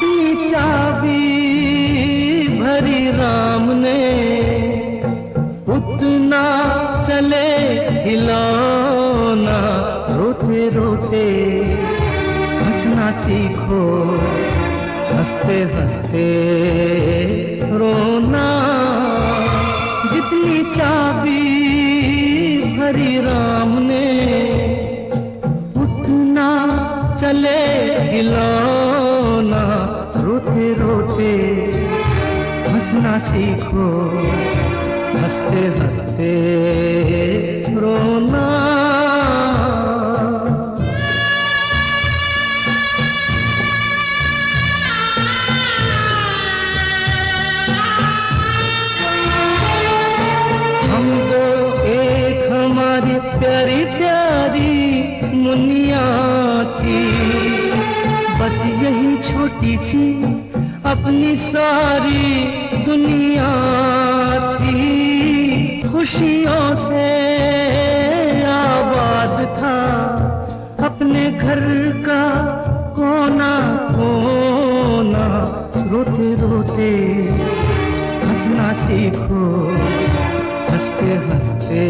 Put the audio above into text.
जितनी चाबी भरी राम ने। उतना चले हिलौना, रोते रोते हंसना सीखो, हँसते हँसते रोना। जितनी चाबी भरी राम ने चले हिलौना रोते रोते हंसना सीखो। हँसते हँसते रोना। हम दो, एक हमारी प्यारी प्यारी मुनिया। छोटी सी अपनी सारी दुनिया थी खुशियों से आबाद था। अपने घर का कोना कोना रोते रोते हंसना सीखो, हँसते हँसते